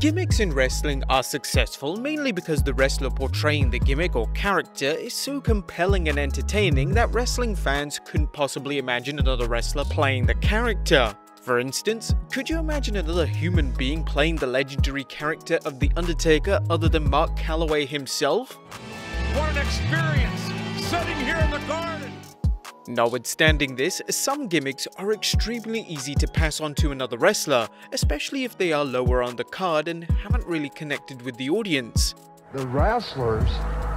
Gimmicks in wrestling are successful mainly because the wrestler portraying the gimmick or character is so compelling and entertaining that wrestling fans couldn't possibly imagine another wrestler playing the character. For instance, could you imagine another human being playing the legendary character of The Undertaker other than Mark Calaway himself? What an experience sitting here in the garden! Notwithstanding this, some gimmicks are extremely easy to pass on to another wrestler, especially if they are lower on the card and haven't really connected with the audience. The wrestlers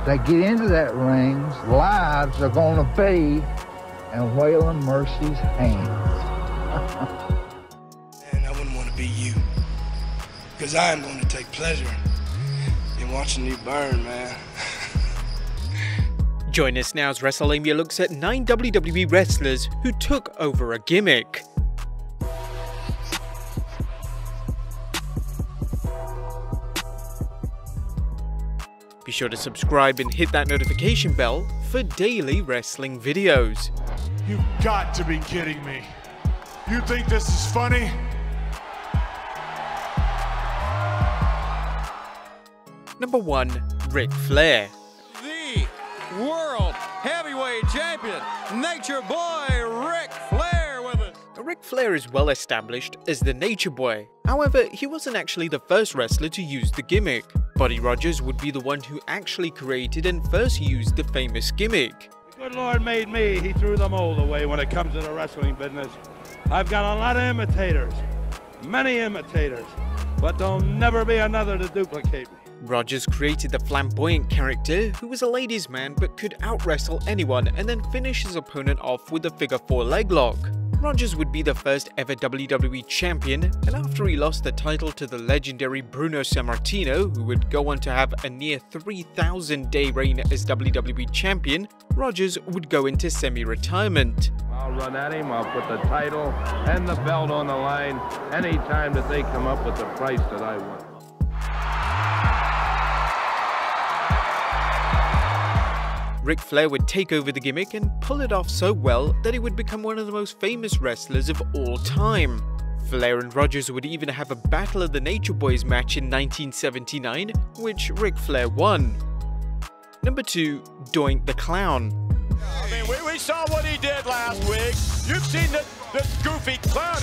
that get into that ring's lives are going to be in Waylon Mercy's hands. and I wouldn't want to be you, because I am going to take pleasure in watching you burn, man. Join us now as Wrestlelamia looks at 9 WWE wrestlers who took over a gimmick. Be sure to subscribe and hit that notification bell for daily wrestling videos. You've got to be kidding me. You think this is funny? Number 1. Ric Flair Champion, Nature Boy Ric Flair with us. Ric Flair is well established as the Nature Boy. However, he wasn't actually the first wrestler to use the gimmick. Buddy Rogers would be the one who actually created and first used the famous gimmick. The good Lord made me, he threw the mold away when it comes to the wrestling business. I've got a lot of imitators, many imitators, but there'll never be another to duplicate me. Rogers created the flamboyant character who was a ladies' man but could out-wrestle anyone and then finish his opponent off with a figure 4 leg lock. Rogers would be the first ever WWE champion, and after he lost the title to the legendary Bruno Sammartino, who would go on to have a near 3,000 day reign as WWE champion, Rogers would go into semi-retirement. I'll run at him, I'll put the title and the belt on the line anytime that they come up with the price that I want. Ric Flair would take over the gimmick and pull it off so well that he would become one of the most famous wrestlers of all time. Flair and Rogers would even have a Battle of the Nature Boys match in 1979, which Ric Flair won. Number 2. Doink the Clown I mean, we, we saw what he did last week. You've seen the, this goofy clown.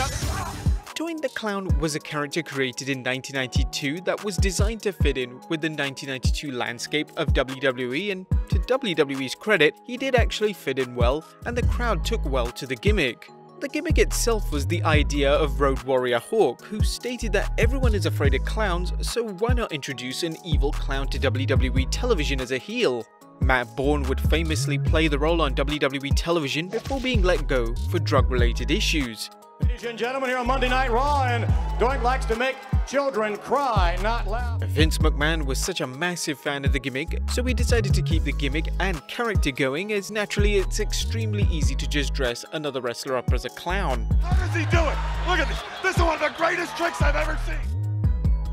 Doink the Clown was a character created in 1992 that was designed to fit in with the 1992 landscape of WWE and to WWE's credit, he did actually fit in well and the crowd took well to the gimmick. The gimmick itself was the idea of Road Warrior Hawk, who stated that everyone is afraid of clowns, so why not introduce an evil clown to WWE television as a heel? Matt Borne would famously play the role on WWE television before being let go for drug-related issues. Ladies and gentlemen, here on Monday Night Raw, and Doink likes to make children cry, not loud. Vince McMahon was such a massive fan of the gimmick, so he decided to keep the gimmick and character going as naturally it's extremely easy to just dress another wrestler up as a clown. How does he do it? Look at this. This is one of the greatest tricks I've ever seen.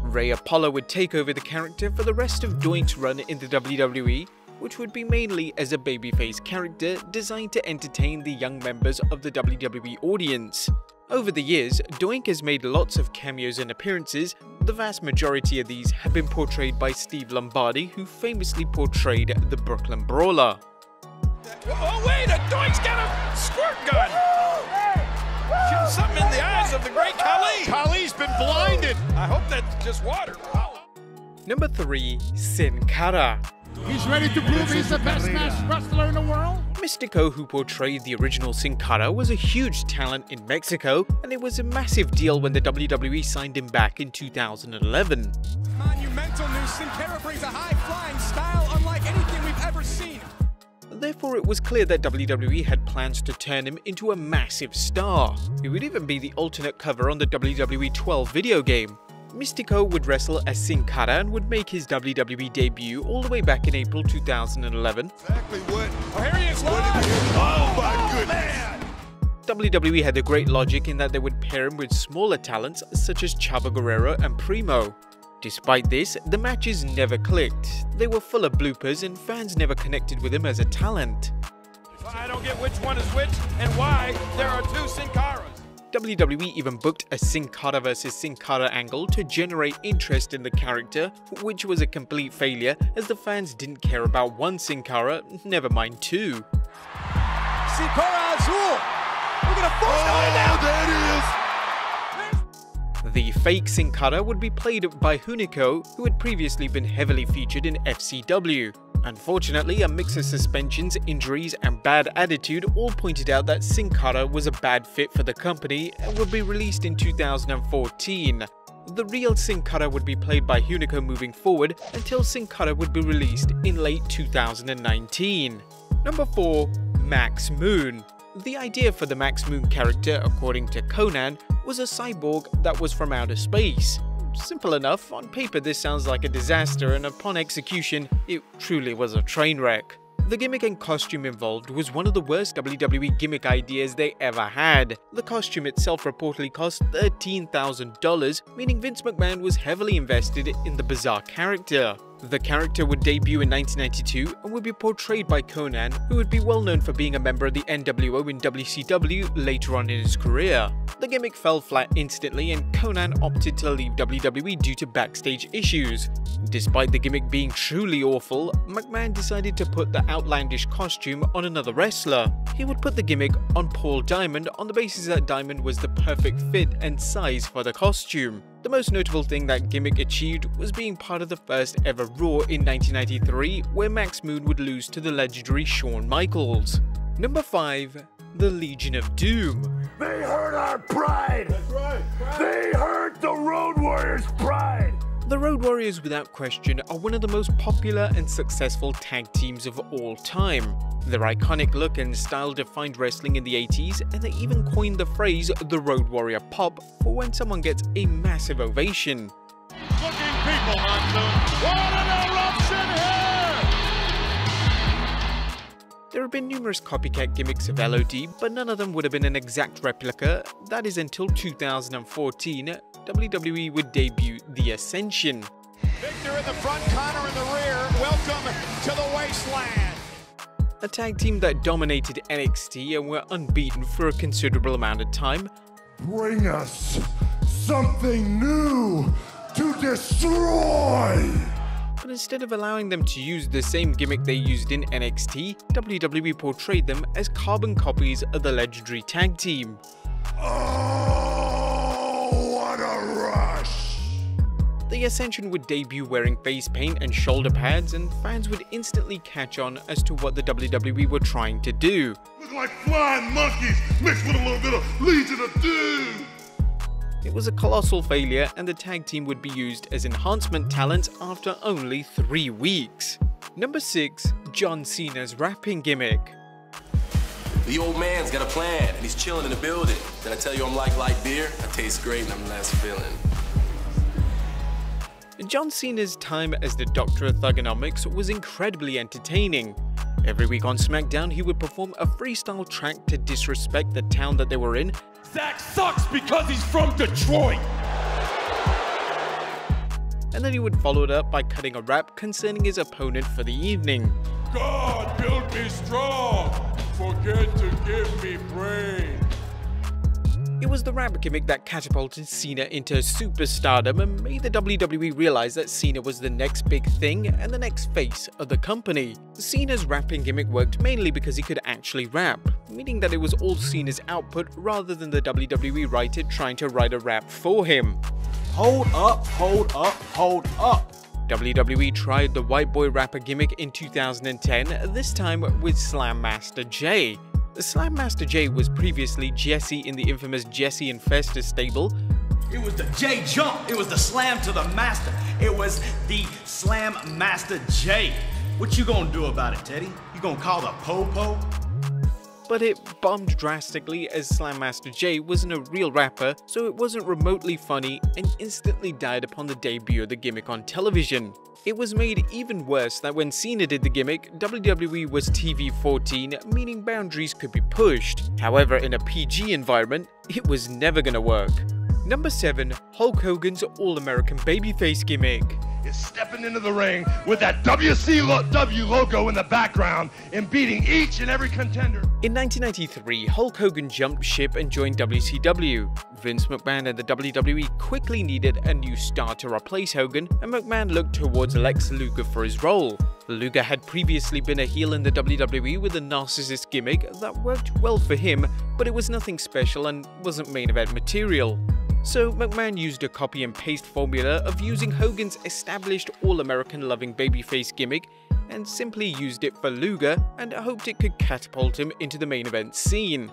Ray Apollo would take over the character for the rest of Doink's run in the WWE, which would be mainly as a babyface character designed to entertain the young members of the WWE audience. Over the years, Doink has made lots of cameos and appearances, the vast majority of these have been portrayed by Steve Lombardi, who famously portrayed the Brooklyn Brawler. Oh, oh wait, a Doink's got a squirt gun! Shooting something in the eyes of the great Khali! Khali's been blinded. I hope that's just water. Number 3. Sin Cara He's ready to prove he's the best masked wrestler in the world. Mystico, who portrayed the original Sin Cara, was a huge talent in Mexico, and it was a massive deal when the WWE signed him back in 2011. Monumental news, Sin Cara brings a high-flying style unlike anything we've ever seen. Therefore, it was clear that WWE had plans to turn him into a massive star. He would even be the alternate cover on the WWE 12 video game. Mystico would wrestle as Sin Cara and would make his WWE debut all the way back in April 2011. Exactly what? Oh, here he is live! Oh, oh, my goodness. WWE had a great logic in that they would pair him with smaller talents such as Chavo Guerrero and Primo. Despite this, the matches never clicked. They were full of bloopers and fans never connected with him as a talent. I don't get which one is which and why there are two Sin Caras. WWE even booked a Sin Cara vs Sin Cara angle to generate interest in the character, which was a complete failure as the fans didn't care about one Sin Cara, never mind two. Sin Cara Azul! We're gonna force oh, now! There it is! The fake Sin Cara would be played by Hunico, who had previously been heavily featured in FCW. Unfortunately, a mix of suspensions, injuries, and bad attitude all pointed out that Sin Cara was a bad fit for the company and would be released in 2014. The real Sin Cara would be played by Hunico moving forward until Sin Cara would be released in late 2019. Number 4. Max Moon The idea for the Max Moon character, according to Konnan, was a cyborg that was from outer space. Simple enough, on paper this sounds like a disaster and upon execution, it truly was a train wreck. The gimmick and costume involved was one of the worst WWE gimmick ideas they ever had. The costume itself reportedly cost $13,000, meaning Vince McMahon was heavily invested in the bizarre character. The character would debut in 1992 and would be portrayed by Konnan, who would be well known for being a member of the NWO in WCW later on in his career. The gimmick fell flat instantly and Konnan opted to leave WWE due to backstage issues. Despite the gimmick being truly awful, McMahon decided to put the outlandish costume on another wrestler. He would put the gimmick on Paul Diamond on the basis that Diamond was the perfect fit and size for the costume. The most notable thing that Gimmick achieved was being part of the first ever Raw in 1993, where Max Moon would lose to the legendary Shawn Michaels. Number 5. The Legion of Doom. They hurt our pride! Right. They hurt the Road Warriors' pride! The Road Warriors, without question, are one of the most popular and successful tag teams of all time. Their iconic look and style defined wrestling in the 80s, and they even coined the phrase the Road Warrior Pop for when someone gets a massive ovation. Looking people, Monsoon. What an eruption here! There have been numerous copycat gimmicks of LOD, but none of them would have been an exact replica. That is until 2014, WWE would debut The Ascension. Viktor in the front, Konnor in the rear. Welcome to the wasteland. A tag team that dominated NXT and were unbeaten for a considerable amount of time. Bring us something new to destroy! But instead of allowing them to use the same gimmick they used in NXT, WWE portrayed them as carbon copies of the legendary tag team. Oh! The Ascension would debut wearing face paint and shoulder pads, and fans would instantly catch on as to what the WWE were trying to do. Look like flying monkeys mixed with a little bit of Legion of Doom! It was a colossal failure, and the tag team would be used as enhancement talent after only three weeks. Number 6. John Cena's rapping gimmick. The old man's got a plan, and he's chilling in the building. Did I tell you I'm like light beer? I taste great and I'm less feeling. John Cena's time as the Doctor of Thuganomics was incredibly entertaining. Every week on SmackDown, he would perform a freestyle track to disrespect the town that they were in. Zack sucks because he's from Detroit! And then he would follow it up by cutting a rap concerning his opponent for the evening. God built me strong, forget to give me brains. It was the rap gimmick that catapulted Cena into superstardom and made the WWE realize that Cena was the next big thing and the next face of the company. Cena's rapping gimmick worked mainly because he could actually rap, meaning that it was all Cena's output rather than the WWE writer trying to write a rap for him. Hold up, hold up, hold up. WWE tried the white boy rapper gimmick in 2010, this time with Slam Master J. Slam Master J was previously Jesse in the infamous Jesse and Festus stable. It was the J jump. It was the slam to the master. It was the Slam Master J. What you gonna do about it, Teddy? You gonna call the po-po? But it bombed drastically as Slam Master J wasn't a real rapper, so it wasn't remotely funny and instantly died upon the debut of the gimmick on television. It was made even worse that when Cena did the gimmick, WWE was TV 14, meaning boundaries could be pushed. However, in a PG environment, it was never gonna work. Number 7. Hulk Hogan's All-American Babyface Gimmick is stepping into the ring with that WCW logo in the background and beating each and every contender. In 1993, Hulk Hogan jumped ship and joined WCW. Vince McMahon and the WWE quickly needed a new star to replace Hogan, and McMahon looked towards Lex Luger for his role. Luger had previously been a heel in the WWE with a narcissist gimmick that worked well for him, but it was nothing special and wasn't main event material. So McMahon used a copy and paste formula of using Hogan's established all-American loving babyface gimmick and simply used it for Luger and hoped it could catapult him into the main event scene.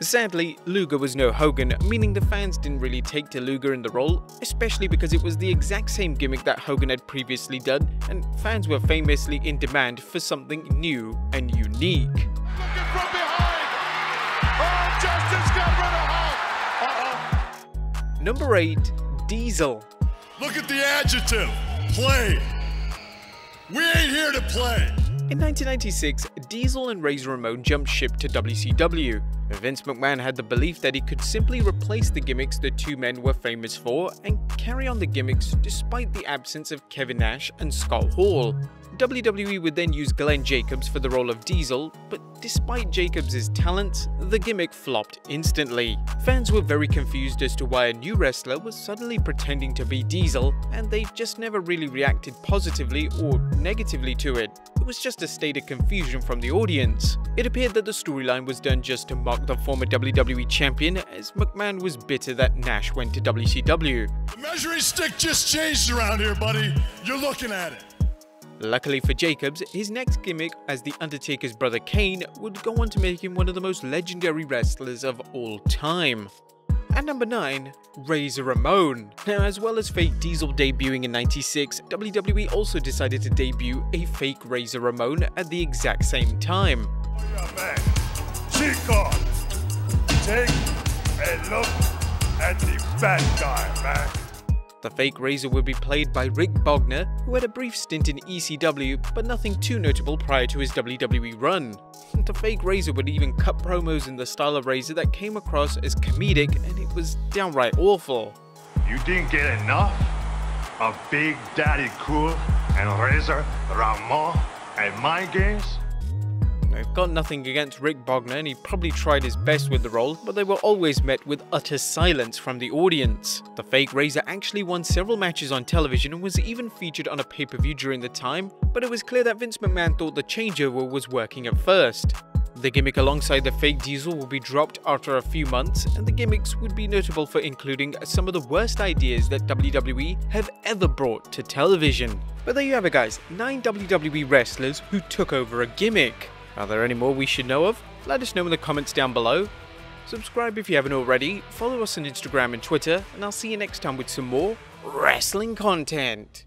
Sadly, Luger was no Hogan, meaning the fans didn't really take to Luger in the role, especially because it was the exact same gimmick that Hogan had previously done, and fans were famously in demand for something new and unique. Oh, Number 8. Diesel Look at the adjective. Play. We ain't here to play. In 1996, Diesel and Razor Ramon jumped ship to WCW. Vince McMahon had the belief that he could simply replace the gimmicks the two men were famous for and carry on the gimmicks despite the absence of Kevin Nash and Scott Hall. WWE would then use Glenn Jacobs for the role of Diesel, but despite Jacobs' talent, the gimmick flopped instantly. Fans were very confused as to why a new wrestler was suddenly pretending to be Diesel, and they just never really reacted positively or negatively to it. It was just a state of confusion from the audience. It appeared that the storyline was done just to mock the former WWE champion, as McMahon was bitter that Nash went to WCW. The measuring stick just changed around here, buddy. You're looking at it. Luckily for Jacobs, his next gimmick as The Undertaker's brother Kane would go on to make him one of the most legendary wrestlers of all time. At number 9, Razor Ramon. Now, as well as fake Diesel debuting in 96, WWE also decided to debut a fake Razor Ramon at the exact same time. Take a look at the bad guy, man. The fake Razor would be played by Rick Bogner, who had a brief stint in ECW, but nothing too notable prior to his WWE run. The fake Razor would even cut promos in the style of Razor that came across as comedic, and it was downright awful. You didn't get enough of Big Daddy Cool and Razor Ramon and Mind Games? I've got nothing against Rick Bogner and he probably tried his best with the role, but they were always met with utter silence from the audience. The fake Razor actually won several matches on television and was even featured on a pay-per-view during the time, but it was clear that Vince McMahon thought the changeover was working at first. The gimmick alongside the fake Diesel will be dropped after a few months, and the gimmicks would be notable for including some of the worst ideas that WWE have ever brought to television. But there you have it guys, 9 WWE wrestlers who took over a gimmick. Are there any more we should know of? Let us know in the comments down below. Subscribe if you haven't already, follow us on Instagram and Twitter, and I'll see you next time with some more wrestling content.